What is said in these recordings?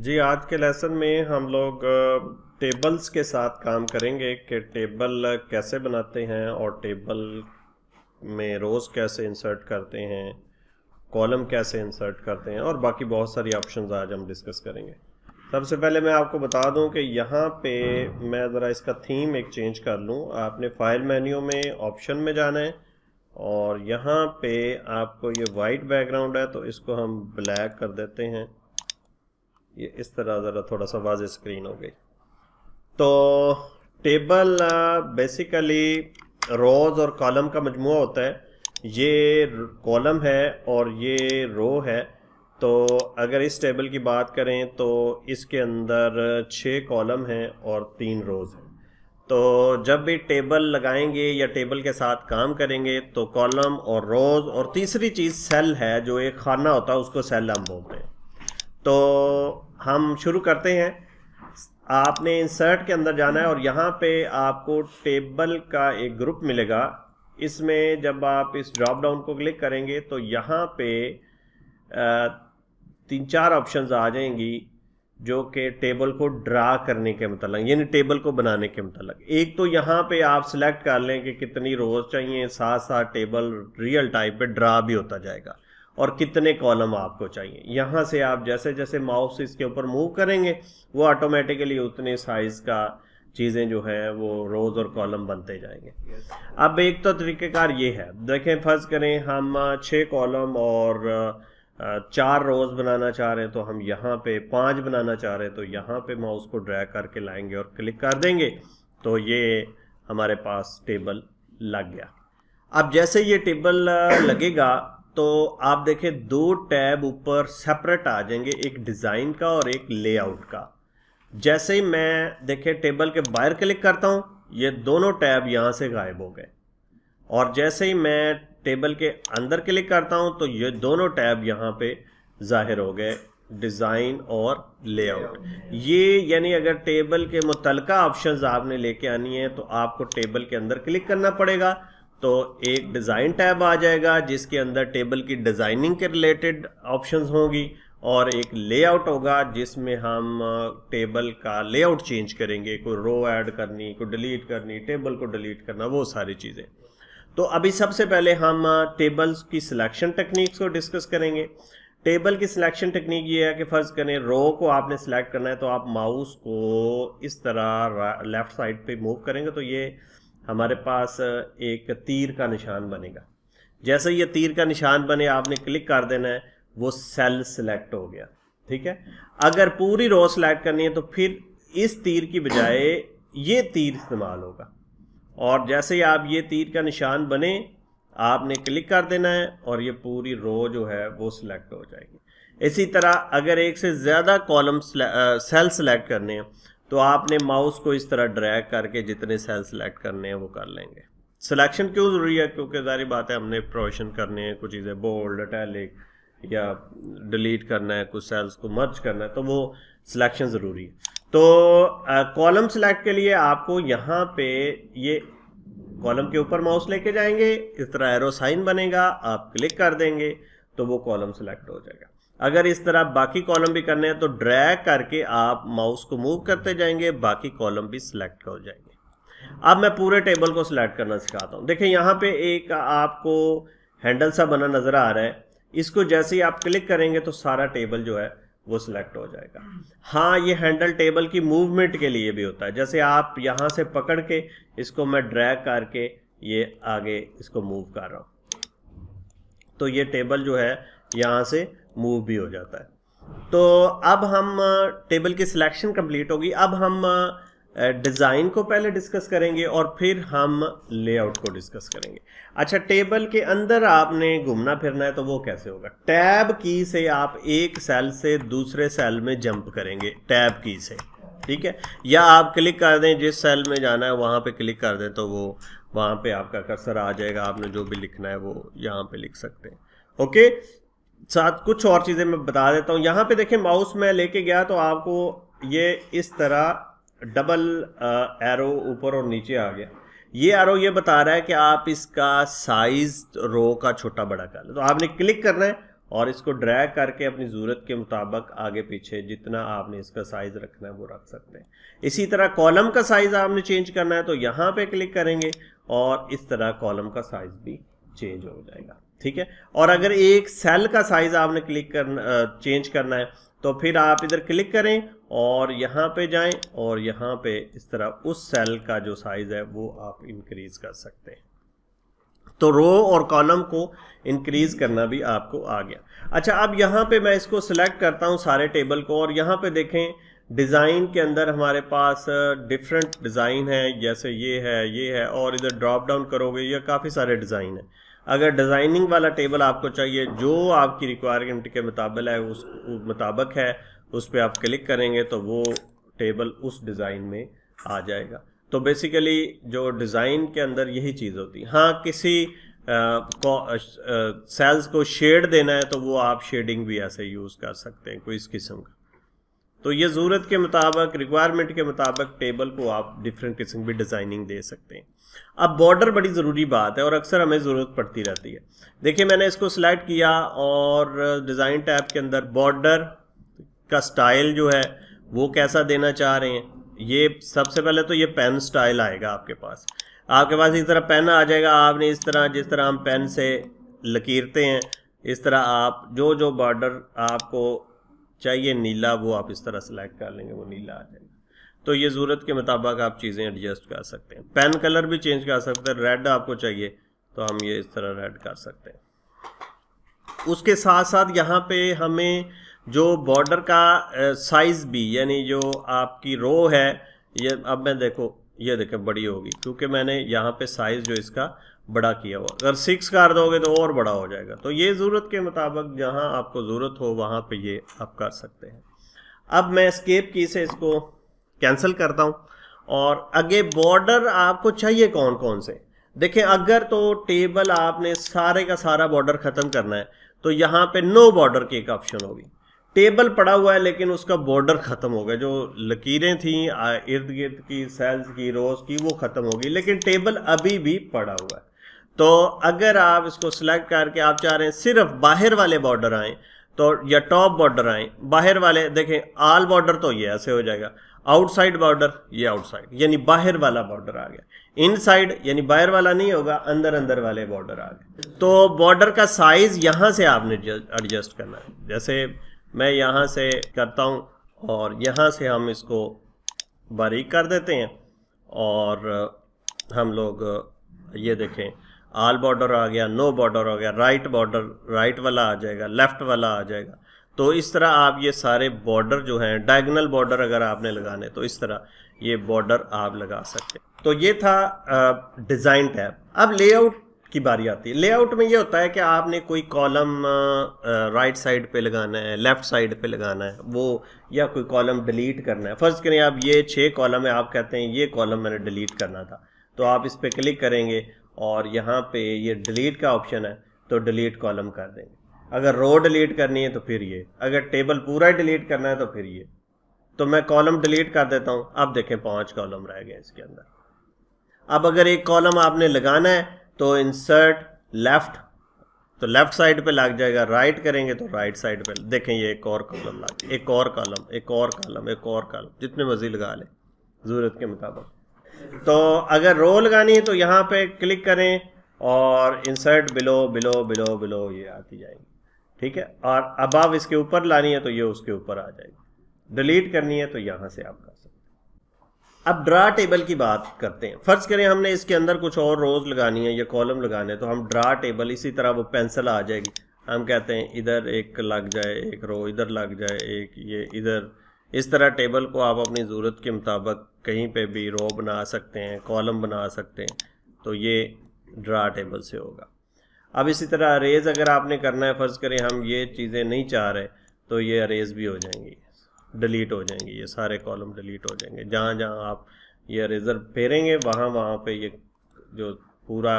जी, आज के लेसन में हम लोग टेबल्स के साथ काम करेंगे कि टेबल कैसे बनाते हैं और टेबल में रोज़ कैसे इंसर्ट करते हैं कॉलम कैसे इंसर्ट करते हैं और बाकी बहुत सारी ऑप्शंस आज हम डिस्कस करेंगे। सबसे पहले मैं आपको बता दूँ कि यहाँ पे मैं ज़रा इसका थीम एक चेंज कर लूँ। आपने फ़ाइल मेन्यू में ऑप्शन में जाना है और यहाँ पे आपको ये वाइट बैकग्राउंड है तो इसको हम ब्लैक कर देते हैं। ये इस तरह ज़रा थोड़ा सा वाज स्क्रीन हो गई। तो टेबल बेसिकली रोज़ और कॉलम का मजमू होता है। ये कॉलम है और ये रो है। तो अगर इस टेबल की बात करें तो इसके अंदर छः कॉलम हैं और तीन रोज़ हैं। तो जब भी टेबल लगाएँगे या टेबल के साथ काम करेंगे तो कॉलम और रोज़ और तीसरी चीज़ सेल है, जो एक खाना होता है, उसको सेल हम बोलते हैं। तो हम शुरू करते हैं। आपने इंसर्ट के अंदर जाना है और यहाँ पे आपको टेबल का एक ग्रुप मिलेगा। इसमें जब आप इस ड्रॉप डाउन को क्लिक करेंगे तो यहाँ पे तीन चार ऑप्शंस आ जाएँगी जो कि टेबल को ड्रा करने के मतलब यानी टेबल को बनाने के मतलब। एक तो यहाँ पे आप सिलेक्ट कर लें कि कितनी रोज चाहिए साथ साथ टेबल रियल टाइप पे ड्रा भी होता जाएगा। और कितने कॉलम आपको चाहिए। यहाँ से आप जैसे जैसे माउस इसके ऊपर मूव करेंगे वो ऑटोमेटिकली उतने साइज़ का चीज़ें जो है वो रोज़ और कॉलम बनते जाएँगे। अब एक तो तरीक़ेकार ये है। देखें फ़र्ज़ करें हम छः कॉलम और चार रोज़ बनाना चाह रहे हैं तो हम यहाँ पे पाँच बनाना चाह रहे हैं तो यहाँ पे माउस को ड्रैग करके लाएँगे और क्लिक कर देंगे। तो ये हमारे पास टेबल लग गया। अब जैसे ये टेबल लगेगा तो आप देखें, दो टैब ऊपर सेपरेट आ जाएँगे, एक डिज़ाइन का और एक लेआउट का। जैसे ही मैं देखें टेबल के बाहर क्लिक करता हूँ, ये दोनों टैब यहाँ से गायब हो गए। और जैसे ही मैं टेबल के अंदर क्लिक करता हूँ तो ये दोनों टैब यहाँ पे ज़ाहिर हो गए डिज़ाइन और लेआउट ये यानी अगर टेबल के मुतलका ऑप्शंस आपने लेके आनी है तो आपको टेबल के अंदर क्लिक करना पड़ेगा। तो एक डिज़ाइन टैब आ जाएगा, जिसके अंदर टेबल की डिज़ाइनिंग के रिलेटेड ऑप्शंस होंगी और एक लेआउट होगा, जिसमें हम टेबल का लेआउट चेंज करेंगे। कोई रो ऐड करनी, कोई डिलीट करनी टेबल को डिलीट करना, वो सारी चीज़ें। तो अभी सबसे पहले हम टेबल्स की सिलेक्शन टेक्निक्स को डिस्कस करेंगे। टेबल की सिलेक्शन टेक्निक ये है कि फ़र्ज़ करें रो को आपने सिलेक्ट करना है तो आप माउस को इस तरह लेफ़्ट साइड पे मूव करेंगे तो ये हमारे पास एक तीर का निशान बनेगा। जैसे ये तीर का निशान बने, आपने क्लिक कर देना है, वो सेल सिलेक्ट हो गया। ठीक है? अगर पूरी रो सिलेक्ट करनी है तो फिर इस तीर की बजाय ये तीर इस्तेमाल होगा। और जैसे ही आप ये तीर का निशान बने, आपने क्लिक कर देना है और ये पूरी रो जो है, वो सिलेक्ट हो जाएगी। इसी तरह अगर एक से ज़्यादा कॉलम सेल सेलेक्ट करने हैं तो आपने माउस को इस तरह ड्रैग करके जितने सेल सेलेक्ट करने हैं वो कर लेंगे। सिलेक्शन क्यों ज़रूरी है? क्योंकि सारी बात है, हमने प्रोविशन करने हैं, कुछ चीज़ें बोल्ड अटैलिक या डिलीट करना है, कुछ सेल्स को मर्ज करना है तो वो सिलेक्शन ज़रूरी है। तो कॉलम सेलेक्ट के लिए आपको यहाँ पे ये कॉलम के ऊपर माउस लेके जाएँगे, इस तरह एरो साइन बनेगा, आप क्लिक कर देंगे तो वो कॉलम सेलेक्ट हो जाएगा। अगर इस तरह बाकी कॉलम भी करने हैं तो ड्रैग करके आप माउस को मूव करते जाएँगे, बाकी कॉलम भी सिलेक्ट हो जाएँगे। अब मैं पूरे टेबल को सिलेक्ट करना सिखाता हूँ। देखिए, यहाँ पे एक आपको हैंडल सा बना नज़र आ रहा है। इसको जैसे ही आप क्लिक करेंगे तो सारा टेबल जो है, वो सिलेक्ट हो जाएगा। हाँ ये हैंडल टेबल की मूवमेंट के लिए भी होता है। जैसे आप यहाँ से पकड़ के इसको मैं ड्रैग करके ये आगे इसको मूव कर रहा हूँ। तो ये टेबल जो है, यहाँ से मूव भी हो जाता है। तो अब हम टेबल की सिलेक्शन कंप्लीट होगी। अब हम डिज़ाइन को पहले डिस्कस करेंगे और फिर हम लेआउट को डिस्कस करेंगे। अच्छा टेबल के अंदर आपने घूमना फिरना है तो वो कैसे होगा? टैब की से आप एक सेल से दूसरे सेल में जंप करेंगे। टैब की से, ठीक है? या आप क्लिक कर दें, जिस सेल में जाना है, वहाँ पे क्लिक कर दें तो वो, वहाँ पे आपका कर्सर आ जाएगा। आपने जो भी लिखना है वो यहाँ पे लिख सकते हैं। ओके साथ कुछ और चीज़ें मैं बता देता हूँ। यहाँ पे देखें माउस में लेके गया तो आपको ये इस तरह डबल एरो ऊपर और नीचे आ गया। ये एरो ये बता रहा है कि आप इसका साइज़ रो का छोटा बड़ा कर तो आपने क्लिक करना है और इसको ड्रैग करके अपनी ज़रूरत के मुताबिक आगे पीछे जितना आपने इसका साइज़ रखना है वो रख सकते हैं। इसी तरह कॉलम का साइज़ आपने चेंज करना है तो यहाँ पे क्लिक करेंगे और इस तरह कॉलम का साइज़ भी चेंज हो जाएगा। ठीक है? और अगर एक सेल का साइज़ आपने क्लिक करना चेंज करना है तो फिर आप इधर क्लिक करें और यहाँ पे जाएँ और यहाँ पे इस तरह उस सेल का जो साइज़ है वो आप इंक्रीज कर सकते हैं। तो रो और कॉलम को इंक्रीज करना भी आपको आ गया। अच्छा अब यहाँ पे मैं इसको सिलेक्ट करता हूँ सारे टेबल को और यहाँ पे देखें डिज़ाइन के अंदर हमारे पास डिफरेंट डिज़ाइन है, जैसे ये है ये है और इधर ड्रॉप डाउन करोगे, ये काफ़ी सारे डिज़ाइन है। अगर डिज़ाइनिंग वाला टेबल आपको चाहिए, जो आपकी रिक्वायरमेंट के मुताबिक है, उस, मुताबिक है, उस पर आप क्लिक करेंगे तो वो टेबल उस डिज़ाइन में आ जाएगा। तो बेसिकली जो डिज़ाइन के अंदर यही चीज़ होती है। हाँ किसी सेल्स को शेड देना है तो वो आप शेडिंग भी ऐसे यूज़ कर सकते हैं कोई इस किस्म का। तो ये ज़रूरत के मुताबिक रिक्वायरमेंट के मुताबिक टेबल को आप डिफरेंट किस्म की डिज़ाइनिंग दे सकते हैं। अब बॉर्डर बड़ी ज़रूरी बात है और अक्सर हमें ज़रूरत पड़ती रहती है। देखिए, मैंने इसको सिलेक्ट किया और डिज़ाइन टैब के अंदर बॉर्डर का स्टाइल जो है, वो कैसा देना चाह रहे हैं। ये सबसे पहले तो ये पेन स्टाइल आएगा आपके पास। आपके पास इस तरह पेन आ जाएगा, आपने इस तरह, जिस तरह हम पेन से लकीरते हैं, इस तरह आप जो जो बॉर्डर आपको चाहिए नीला, वो आप इस तरह सेलेक्ट कर लेंगे, वो नीला आ जाएगा। तो ये ज़रूरत के मुताबिक आप चीज़ें एडजस्ट कर सकते हैं। पेन कलर भी चेंज कर सकते हैं। रेड आपको चाहिए तो हम ये इस तरह रेड कर सकते हैं। उसके साथ साथ यहाँ पे हमें जो बॉर्डर का साइज़ भी, यानी जो आपकी रो है, ये, अब मैं देखो, ये देखें बड़ी होगी। क्योंकि मैंने यहाँ पे साइज़ जो इसका बड़ा किया हुआ। अगर सिक्स कर दोगे तो और बड़ा हो जाएगा। तो ये ज़रूरत के मुताबिक जहाँ आपको ज़रूरत हो, वहाँ पे ये आप कर सकते हैं। अब मैं स्केप की से इसको कैंसिल करता हूँ। और आगे बॉर्डर आपको चाहिए कौन कौन से? देखें अगर तो टेबल आपने सारे का सारा बॉर्डर ख़त्म करना है तो यहाँ पे नो बॉर्डर की एक ऑप्शन होगी। टेबल पड़ा हुआ है, लेकिन उसका बॉर्डर ख़त्म हो गया। जो लकीरें थी इर्द गिर्द की सेल्स की रोज की, वो ख़त्म होगी लेकिन टेबल अभी भी पड़ा हुआ है। तो अगर आप इसको सिलेक्ट करके आप चाह रहे हैं सिर्फ़ बाहर वाले बॉर्डर आए तो या टॉप बॉर्डर आए, बाहर वाले, देखें आल बॉर्डर तो ये ऐसे हो जाएगा। आउटसाइड बॉर्डर ये आउटसाइड यानी बाहर वाला बॉर्डर आ गया। इनसाइड यानी बाहर वाला नहीं होगा, अंदर अंदर वाले बॉर्डर आ गए। तो बॉर्डर का साइज़ यहाँ से आपने एडजस्ट करना है। जैसे मैं यहाँ से करता हूँ, और यहाँ से हम इसको बारीक कर देते हैं, और हम लोग ये देखें आल बॉर्डर आ गया, नो बॉर्डर आ गया, राइट बॉर्डर, राइट वाला आ जाएगा, लेफ़्ट वाला आ जाएगा। तो इस तरह आप ये सारे बॉर्डर जो हैं, डायगनल बॉर्डर अगर आपने लगाने तो इस तरह ये बॉर्डर आप लगा सकते हैं। तो ये था डिज़ाइन टैब। अब लेआउट की बारी आती है। लेआउट में ये होता है कि आपने कोई कॉलम राइट साइड पे लगाना है, लेफ़्ट साइड पे लगाना है, वो या कोई कॉलम डिलीट करना है। फ़र्ज़ करें आप, ये छः कॉलम है, आप कहते हैं, ये कॉलम मैंने डिलीट करना था। तो आप इस पर क्लिक करेंगे और यहाँ पे ये डिलीट का ऑप्शन है तो डिलीट कॉलम कर देंगे। अगर रो डिलीट करनी है तो फिर ये। अगर टेबल पूरा डिलीट करना है तो फिर ये। तो मैं कॉलम डिलीट कर देता हूँ। अब देखें, पाँच कॉलम रह गए इसके अंदर। अब अगर एक कॉलम आपने लगाना है तो इंसर्ट लेफ़्ट तो लेफ़्ट साइड पे लग जाएगा। राइट करेंगे तो राइट साइड पे। देखें, ये एक और कॉलम लग एक और कॉलम एक और कॉलम एक और कॉलम जितने मर्ज़ी लगा लें। ज़रूरत के मुताबिक। तो अगर रो लगानी है तो यहाँ पे क्लिक करें और insert below below below below ये आती जाएगी। ठीक है? और अब आप इसके ऊपर लानी है तो ये उसके ऊपर आ जाएगी। डिलीट करनी है तो यहाँ से आप कर सकते हैं। अब ड्रा टेबल की बात करते हैं। फ़र्ज़ करें, हमने इसके अंदर कुछ और रोज लगानी है या कॉलम लगाने तो हम ड्रा टेबल इसी तरह वो पेंसिल आ जाएगी। हम कहते हैं, इधर एक लग जाए, एक रो इधर लग जाए, एक ये, इधर। इस तरह टेबल को आप अपनी ज़रूरत के मुताबिक कहीं पे भी रो बना सकते हैं कॉलम बना सकते हैं तो ये ड्रा टेबल से होगा। अब इसी तरह अरेज अगर आपने करना है, फ़र्ज़ करें हम ये चीज़ें नहीं चाह रहे तो ये अरेज भी हो जाएँगी डिलीट हो जाएँगी, ये सारे कॉलम डिलीट हो जाएँगे। जहाँ जहाँ आप ये अरेजर फेरेंगे, वहाँ वहाँ पे ये जो पूरा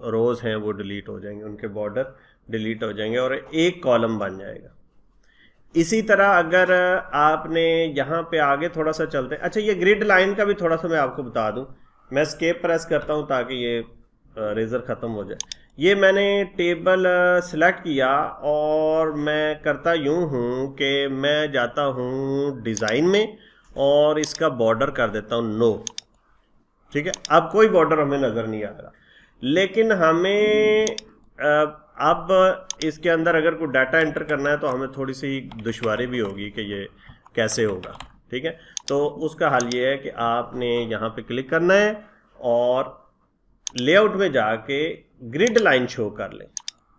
रोज़ हैं वो डिलीट हो जाएँगे, उनके बॉर्डर डिलीट हो जाएँगे और एक कॉलम बन जाएगा। इसी तरह अगर आपने यहाँ पे आगे थोड़ा सा चलते अच्छा ये ग्रिड लाइन का भी थोड़ा सा मैं आपको बता दूँ। मैं स्केप प्रेस करता हूँ ताकि ये रेज़र ख़त्म हो जाए। ये मैंने टेबल सिलेक्ट किया और मैं करता यूँ हूँ कि मैं जाता हूँ डिज़ाइन में और इसका बॉर्डर कर देता हूँ नो ठीक है? अब कोई बॉर्डर हमें नज़र नहीं आ रहा। लेकिन हमें अब इसके अंदर अगर कोई डाटा एंटर करना है तो हमें थोड़ी सी दुशारी भी होगी कि ये कैसे होगा, ठीक है? तो उसका हल ये है कि आपने यहाँ पे क्लिक करना है और लेआउट में जाके ग्रिड लाइन शो कर लें।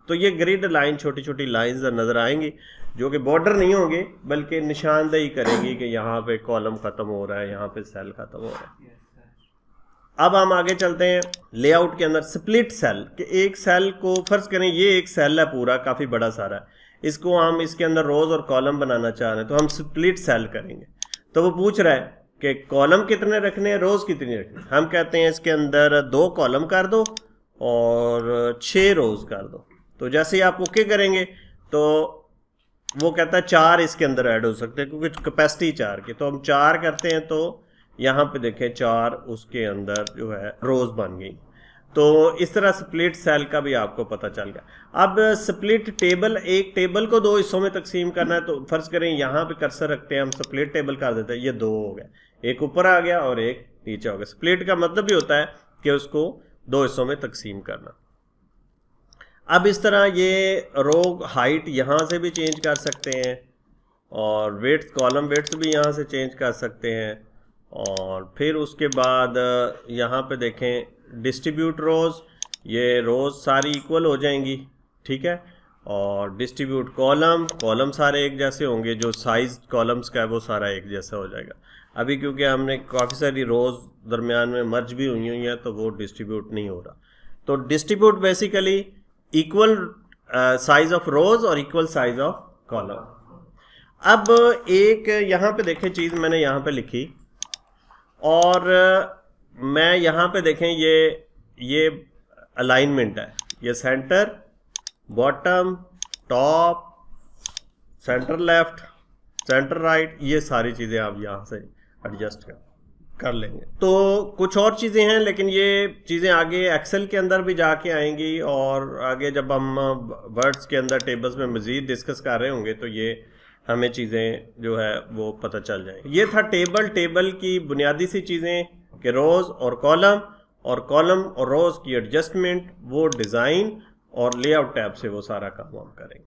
तो ये ग्रिड लाइन छोटी छोटी लाइंस नज़र आएँगी, जो कि बॉर्डर नहीं होंगे, बल्कि निशानदेही करेंगी कि यहाँ पे कॉलम ख़त्म हो रहा है, यहाँ पे सेल ख़त्म हो रहा है। अब हम आगे चलते हैं लेआउट के अंदर स्प्लिट सेल कि एक सेल को फ़र्ज़ करें, ये एक सेल है पूरा, काफ़ी बड़ा सारा। इसको हम इसके अंदर रोज और कॉलम बनाना चाह रहे हैं तो हम स्प्लिट सेल करेंगे। तो वो पूछ रहा है कि कॉलम कितने रखने हैं रोज कितनी रखने हम कहते हैं इसके अंदर दो कॉलम कर दो और छः रोज कर दो। तो जैसे ही आप ओके करेंगे तो वो कहता है चार इसके अंदर ऐड हो सकते हैं, क्योंकि कैपेसिटी चार की। तो हम चार करते हैं तो यहाँ पे देखें, चार उसके अंदर जो है, रोज बन गई। तो इस तरह स्प्लिट सेल का भी आपको पता चल गया। अब स्प्लिट टेबल एक टेबल को दो हिस्सों में तकसीम करना है तो फ़र्ज़ करें यहाँ पे कर्सर रखते हैं, हम स्प्लिट टेबल कर देते हैं, ये दो हो गए एक ऊपर आ गया और एक नीचे हो गया। स्प्लिट का मतलब भी होता है कि उसको दो हिस्सों में तकसीम करना। अब इस तरह ये रोग हाइट यहाँ से भी चेंज कर सकते हैं और वेट्स कॉलम वेट्स भी यहाँ से चेंज कर सकते हैं। और फिर उसके बाद यहाँ पे देखें डिस्ट्रीब्यूट रोज़ ये रोज़ सारी इक्वल हो जाएँगी, ठीक है? और डिस्ट्रीब्यूट कॉलम कॉलम सारे एक जैसे होंगे, जो साइज़ कॉलम्स का है, वो सारा एक जैसा हो जाएगा। अभी क्योंकि हमने काफ़ी सारी रोज़ दरमियान में मर्ज भी हुई हुई हैं तो वो डिस्ट्रीब्यूट नहीं हो रहा। तो distribute basically equal size of rows और इक्वल साइज़ ऑफ़ कॉलम अब एक यहाँ पे देखें चीज़ मैंने यहाँ पे लिखी। और मैं यहाँ पे देखें, ये ये अलाइनमेंट है। ये centre bottom top centre left centre right ये सारी चीज़ें आप यहाँ से एडजस्ट कर कर लेंगे। तो कुछ और चीज़ें हैं, लेकिन ये चीज़ें आगे एक्सेल के अंदर भी जाके आएँगी, और आगे जब हम वर्ड्स के अंदर टेबल्स में मज़ीद डिस्कस कर रहे होंगे तो ये हमें चीज़ें जो है वो पता चल जाएँगी। ये था टेबल टेबल की बुनियादी सी चीज़ें कि रोज़ और कॉलम और कॉलम और रोज़ की एडजस्टमेंट, वो डिज़ाइन और लेआउट टैब से वो सारा काम हम करेंगे।